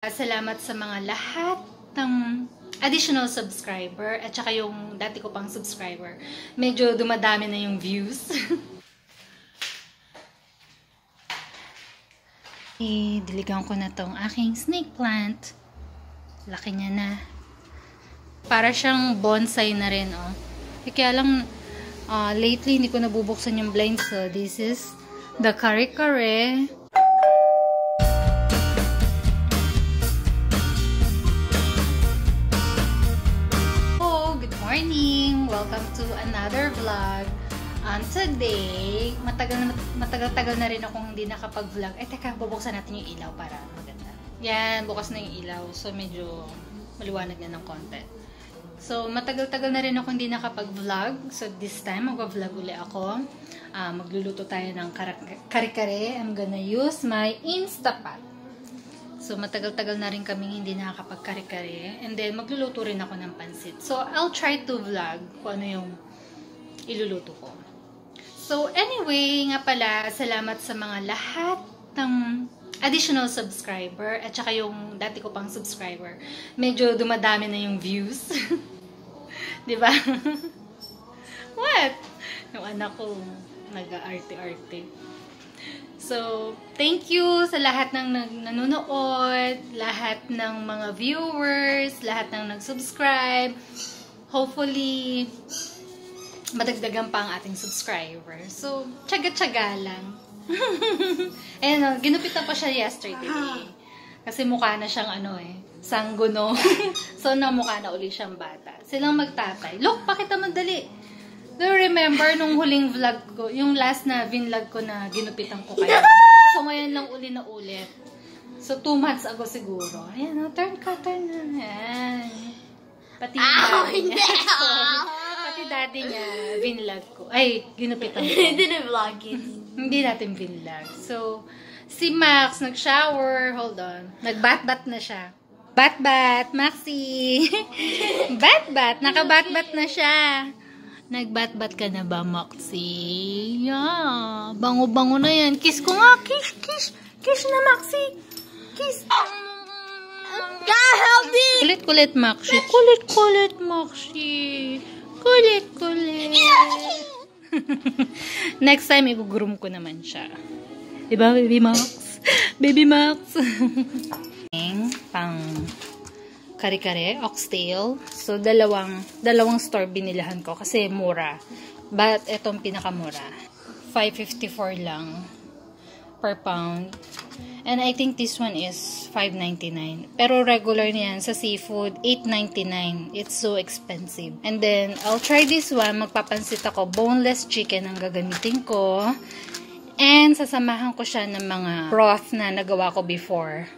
Salamat sa mga lahat ng additional subscriber at saka yung dati ko pang subscriber. Medyo dumadami na yung views. Idiligan ko na tong aking snake plant. Laki niya na. Para siyang bonsai na rin, oh. Eh, kaya lang, uh, lately, hindi ko nabubuksan yung blinds. So, this is the kare-kare. Um, today, matagal na matagal-tagal na rin akong hindi nakapag-vlog. Eh, teka, bubuksan natin yung ilaw para maganda. Yan, bukas na yung ilaw. So, medyo maliwanag na ng konti. So, matagal-tagal na rin ako hindi nakapag-vlog. So, this time, mag-vlog uli ako. Uh, magluluto tayo ng kare-kare. I'm gonna use my Instapot. So, matagal-tagal na rin kaming hindi nakakapag-kare-kare. And then, magluluto rin ako ng pansit. So, I'll try to vlog kung ano yung iluluto ko. So, anyway, nga pala, salamat sa mga lahat ng additional subscriber at saka yung dati ko pang subscriber. Medyo dumadami na yung views. 'Di ba? What? Yung anak ko nag-arte-arte. So, thank you sa lahat ng nanonood, lahat ng mga viewers, lahat ng nag-subscribe. Hopefully, madagdagan pa ang ating subscribers. So, tsaga-tsaga lang. Ayan, oh, ginupitan pa siya yesterday. Kasi mukha na siyang ano eh, sangguno. so, namukha na uli siyang bata. Silang magtatay. Look, pakita mo dali. Do you remember nung huling vlog ko, yung last na vinlog ko na ginupitan ko kayo? So, ngayon lang uli na ulit. So, two months ago siguro. Ayan, oh, turn ka, turn na. Ayan. Pati yung niya. Pati daddy niya, vinlog ko. Ay, ginupitan ko. Hindi na vlog it. Hindi natin vinlog. So, si Max, nag-shower. Hold on. Nag-bat-bat na siya. Bat-bat, Maxi. bat-bat. Naka-bat-bat na siya. Nagbat-bat ka na ba, Maxi? Yeah. Bango-bango na yan. Kiss ko nga. Kiss, kiss. Kiss na, Maxi. Kiss. God help me! Kulit-kulit, Maxi. Kulit-kulit, Maxi. Kulit-kulit. Next time, i-groom ko naman siya. Diba, Baby Max? Baby Max. Pang kare-kare, oxtail. So, dalawang, dalawang store binilahan ko kasi mura. But, etong pinakamura. 5.54 lang per pound. And I think this one is 5.99. Pero regular niyan sa seafood, 8.99. It's so expensive. And then, I'll try this one. Magpapansit ako. Boneless chicken ang gagamitin ko. And, sasamahan ko siya ng mga broth na nagawa ko before.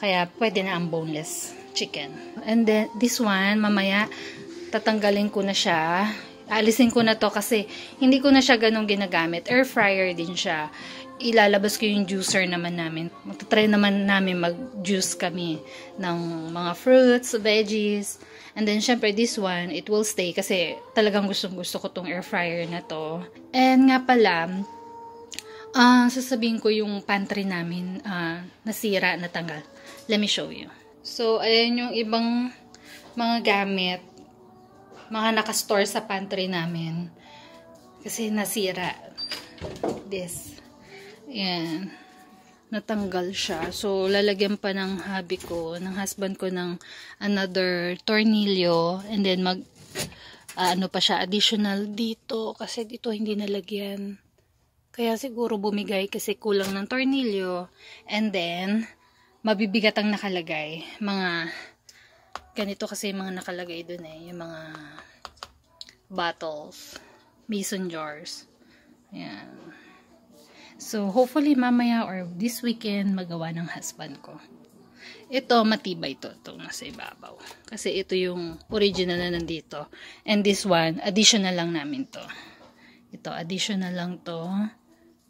Kaya, pwede na ang boneless chicken. And then, this one, mamaya, tatanggalin ko na siya. Alisin ko na to kasi hindi ko na siya ganun ginagamit. Air fryer din siya. Ilalabas ko yung juicer naman namin. Magta-try naman namin mag-juice kami ng mga fruits, veggies. And then, syempre, this one, it will stay kasi talagang gustong gusto ko tong air fryer na to. And nga pala, uh, sasabihin ko yung pantry namin uh, nasira, natanggal. Let me show you. So, ayan yung ibang mga gamit, mga nakastore sa pantry namin. Kasi nasira. This. Ayan. Natanggal siya. So, lalagyan pa ng hubby ko, ng husband ko ng another tornilyo. And then, mag, uh, ano pa siya, additional dito. Kasi dito hindi nalagyan. Kaya siguro bumigay kasi kulang ng tornilyo. And then, mabibigat ang nakalagay. Mga, ganito kasi mga nakalagay dun eh. Yung mga bottles, mason jars. Ayan. So, hopefully mamaya or this weekend magawa ng husband ko. Ito, matibay to. Ito nasa ibabaw. Kasi ito yung original na nandito. And this one, additional lang namin to. Ito, additional lang to.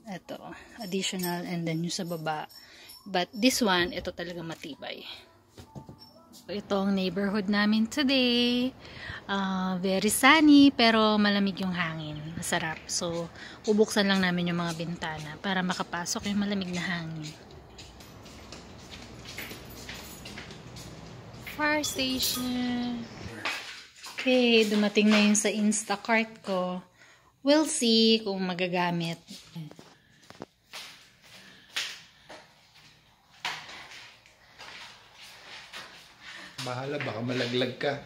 Ito, additional. And then yung sa baba, But this one, ito talaga matibay. Ito ang neighborhood namin today. Uh, very sunny, pero malamig yung hangin. Masarap. So, ubuksan lang namin yung mga bintana para makapasok yung malamig na hangin. fire station. Okay, dumating na yun sa Instacart ko. We'll see kung magagamit. Bahala, baka malaglag ka.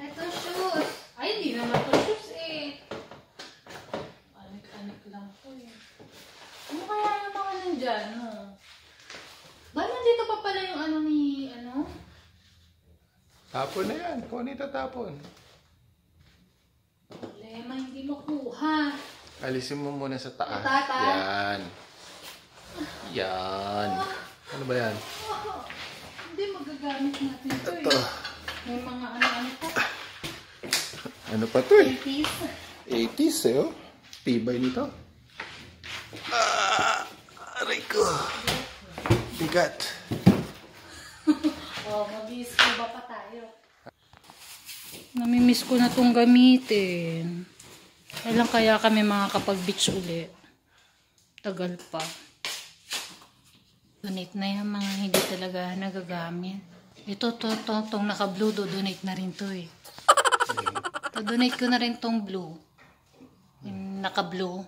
Ito shoes. Ay, hindi naman to shoes eh. Anik-anik lang po eh. Ano kaya yung mga nandyan? No? Ba, nandito pa pala yung ano ni, ano? Tapon na yan. Kung ano itatapon. Problema, hindi makuha. Alisin mo muna sa taas. Tata. Yan. Yan. Ano ba yan? Magagamit natin ito Ito. eh. May mga ano-ano pa. Ano pa to eh? Piece. 80s eh oh. Tibay nito. Ah, aray ko. Bigat. Oh, mabis ko ba pa tayo? Namimiss ko na itong gamitin. Kailan kaya kami makakapag-beach uli? Tagal pa. Donate na yung mga hindi talaga nagagamit. Ito, to, to, tong naka-blue, do, donate na rin to eh. To, donate ko na rin tong blue. Yung naka-blue.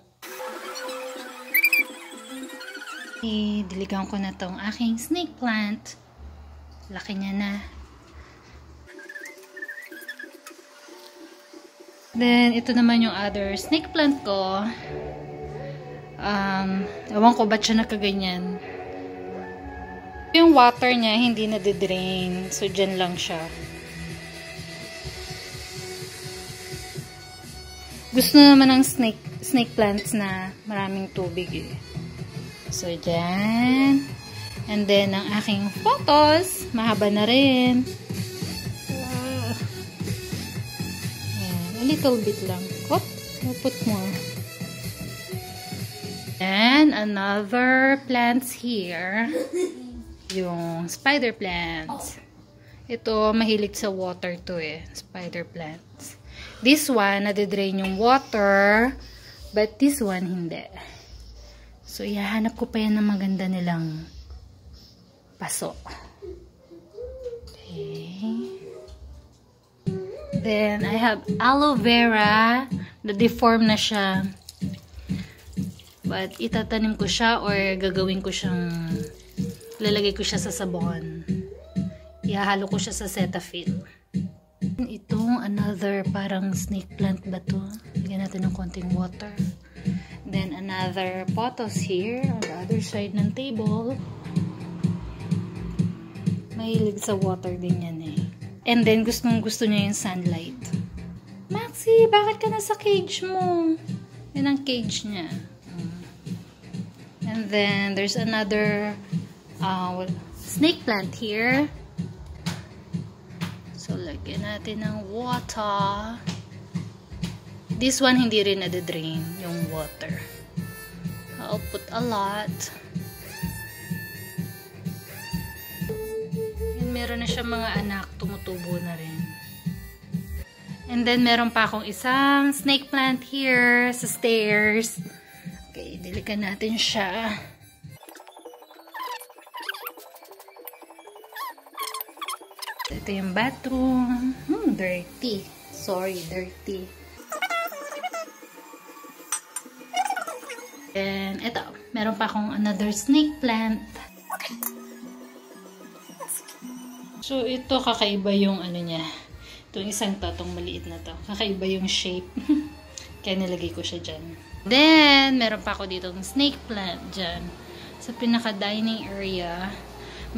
Diligan ko na tong aking snake plant. Laki niya na. Then, ito naman yung other snake plant ko. Um, ewan ko ba't siya nakaganyan. Yung water niya, hindi na drain So, dyan lang siya. Gusto naman ng snake, snake plants na maraming tubig eh. So, dyan. And then, ang aking photos, mahaba na rin. Ayan, a little bit lang. Hop, I'll put more. And another plants here. Yung spider plants. Ito, mahilig sa water to eh. Spider plants. This one, nadidrain yung water. But this one, hindi. So, ihahanap ko pa yan ng maganda nilang paso. Okay. Then, I have aloe vera. Na-deform na siya. But, itatanim ko siya or gagawin ko siyang lalagay ko siya sa sabon. Ihahalo ko siya sa Cetaphil. Itong another parang snake plant ba to? Lagyan natin ng konting water. Then, another pothos here on the other side ng table. Mahilig sa water din yan eh. And then, gustong gusto niya yung sunlight. Maxi, bakit ka nasa cage mo? Yan ang cage niya. And then, there's another uh, snake plant here. So, lagyan natin ng water. This one, hindi rin nade-drain yung water. I'll put a lot. And meron na siya mga anak, tumutubo na rin. And then, meron pa akong isang snake plant here sa stairs. Okay, dilikan natin siya. Ito yung bathroom. Hmm, dirty. Sorry, dirty. And ito, meron pa akong another snake plant. So, ito kakaiba yung ano niya. Itong isang to, itong maliit na to. Kakaiba yung shape. Kaya nilagay ko siya dyan. Then, meron pa ako dito ng snake plant dyan. Sa pinaka-dining area,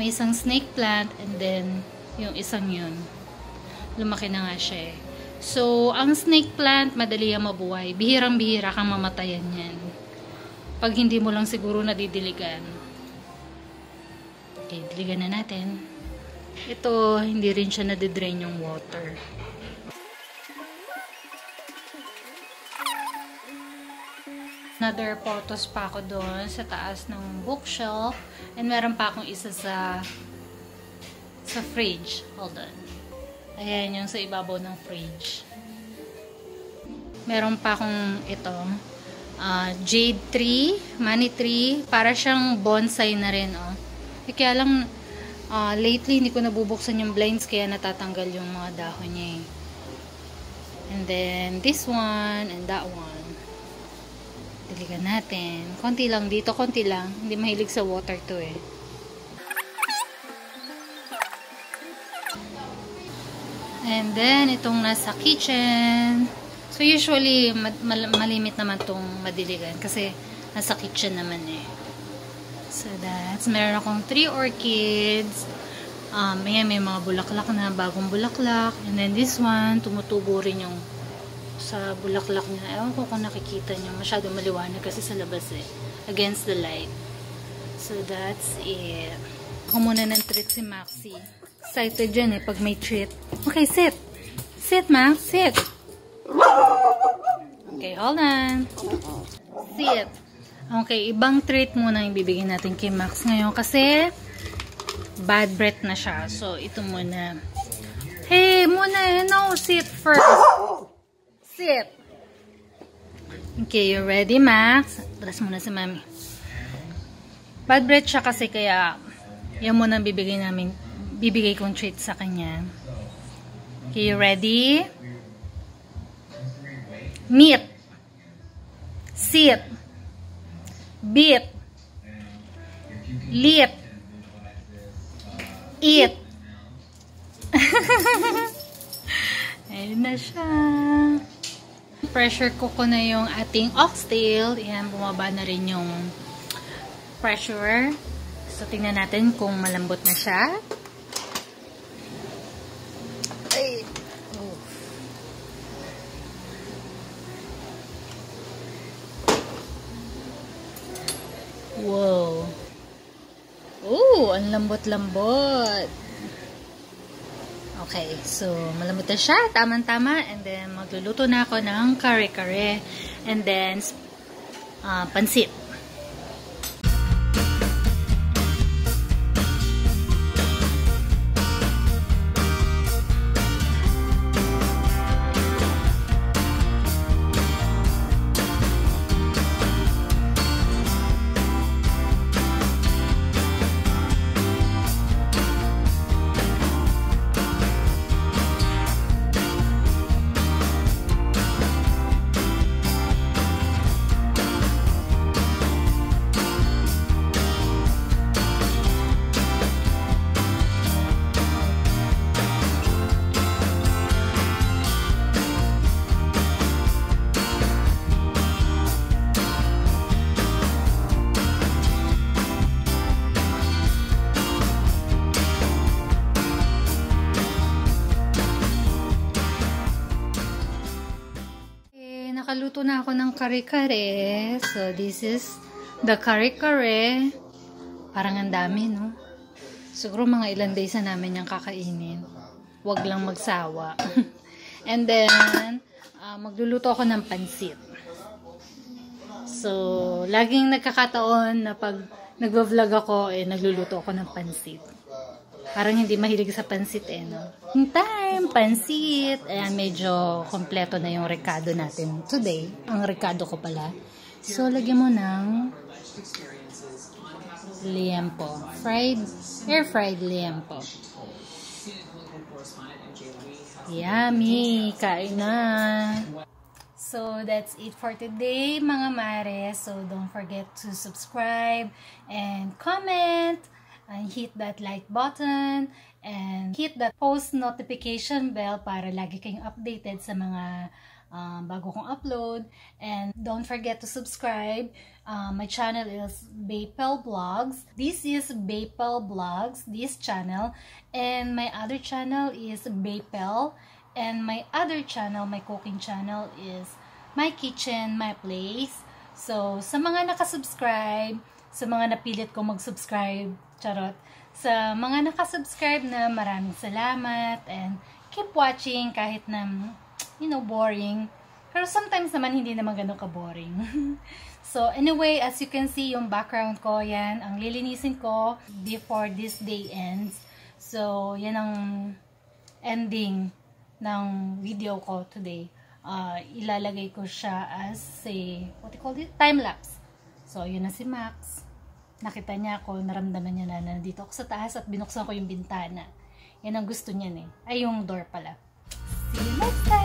may isang snake plant and then yung isang yun. Lumaki na nga siya eh. So, ang snake plant, madali yung mabuhay. Bihirang-bihira kang mamatayan yan. Pag hindi mo lang siguro nadidiligan. Okay, diligan na natin. Ito, hindi rin siya nadidrain yung water. Another photos pa ako doon sa taas ng bookshelf. And meron pa akong isa sa sa fridge. Hold on. Ayan yung sa ibabaw ng fridge. Meron pa akong ito. Uh, jade tree, money tree. Para siyang bonsai na rin, oh. Eh, kaya lang, Ah, lately, hindi ko nabubuksan yung blinds kaya natatanggal yung mga dahon niya eh. And then, this one and that one. Diligan natin. Konti lang dito, konti lang. Hindi mahilig sa water to eh. And then, itong nasa kitchen. So, usually, ma- mal- malimit naman tong madiligan kasi nasa kitchen naman eh. So, that's, meron akong three orchids. Um, ayan, may mga bulaklak na, bagong bulaklak. And then this one, tumutubo rin yung sa bulaklak niya. Ewan ko kung nakikita niyo. Masyado maliwanag kasi sa labas eh. Against the light. So, that's it. Ako muna ng treat si Maxi. Excited dyan eh, pag may treat. Okay, sit. Sit, Max. Sit. Okay, hold on. Sit. Okay, ibang treat muna yung bibigyan natin kay Max ngayon kasi bad breath na siya. So, ito muna. Hey, muna, eh, no, sit first. Sit. Okay, you ready, Max? Atras muna si Mami. Bad breath siya kasi kaya yan muna ang bibigay namin, bibigay kong treat sa kanya. Okay, you ready? Meet. Sit. Beat. Lit. Eat. Ayun na siya. Pressure cook ko na yung ating oxtail. Yan, bumaba na rin yung pressure. So, tingnan natin kung malambot na siya. Wow. Oh, ang lambot-lambot. Okay, so malambot na siya, tama-tama. And then, magluluto na ako ng kare-kare. And then, uh, pansit. Kare-kare. So, this is the kare-kare. Parang ang dami, no? Siguro mga ilan days na namin yung kakainin. Huwag lang magsawa. And then, uh, magluluto ako ng pansit. So, laging nagkakataon na pag nagvo-vlog ako, eh, nagluluto ako ng pansit. Parang hindi mahilig sa pansit eh, no? In time, pansit. Ayan, medyo kompleto na yung rekado natin today. Ang rekado ko pala. So, lagyan mo ng liempo. Fried, air-fried liempo. Yummy! Kain na! So, that's it for today, mga mare. So, don't forget to subscribe and comment and hit that like button and hit that post notification bell para lagi kayong updated sa mga um, bago kong upload. And don't forget to subscribe. Uh, my channel is Baypel Vlogs. This is Baypel Vlogs, this channel. And my other channel is Baypel. And my other channel, my cooking channel is My Kitchen, My Place. So, sa mga nakasubscribe, sa mga napilit ko mag-subscribe, charot, sa mga nakasubscribe na maraming salamat and keep watching kahit na, you know, boring. Pero sometimes naman hindi naman ganun ka-boring. so, anyway, as you can see, yung background ko, yan, ang lilinisin ko before this day ends. So, yan ang ending ng video ko today. Uh, ilalagay ko siya as a, what do you call it? Time-lapse. So, yun na si Max. Nakita niya ako, naramdaman niya na nandito ako sa taas at binuksan ko yung bintana. Yan ang gusto niya eh. Ay, yung door pala. See you next time!